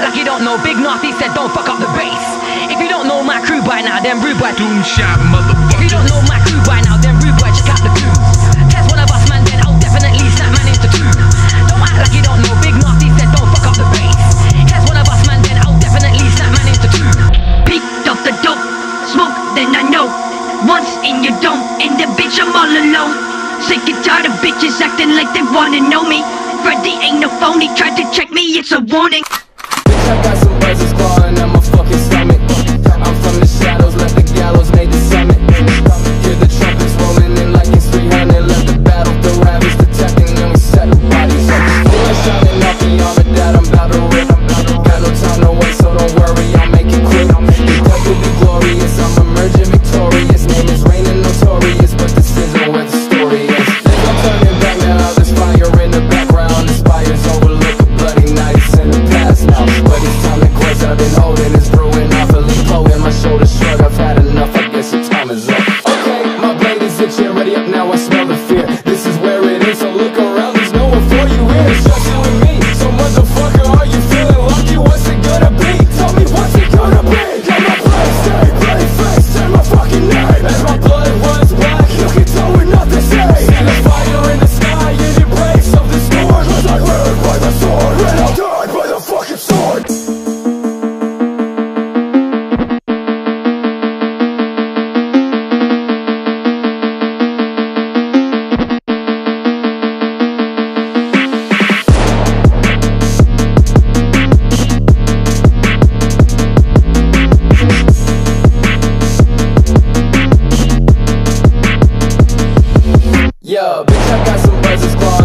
like you don't know. Big Nasty said don't fuck up the bass. If you don't know my crew by now, then rude boy. Doom shot, If you don't know my crew by now, then rude boy, check out the crew. Test one of us, man, then I'll definitely snap man into two. Don't act like you don't know. Big Nasty said don't fuck up the bass. Test one of us, man, then I'll definitely snap man into two. Picked up the dope, smoke, then I know. Once in your dome, and the bitch I'm all alone. Sick and tired of bitches acting like they wanna know me. Freddie ain't no phony, tried to check me, it's a warning. I got some buzzers clawing you really. Crisis Squad.